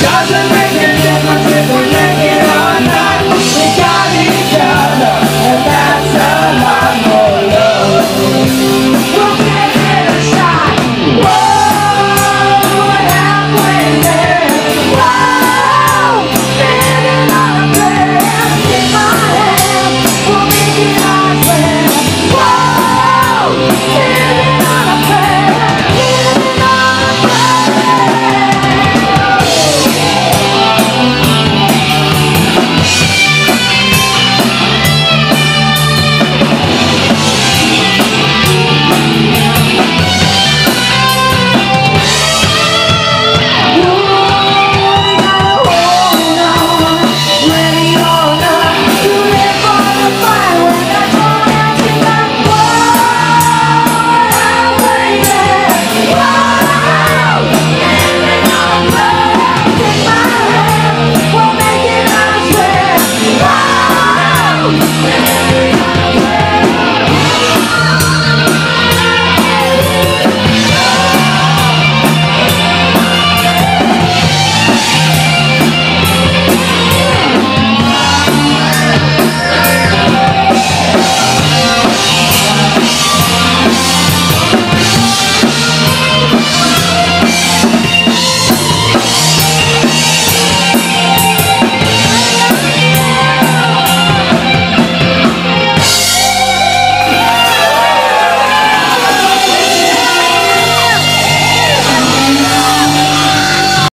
Chardonnay.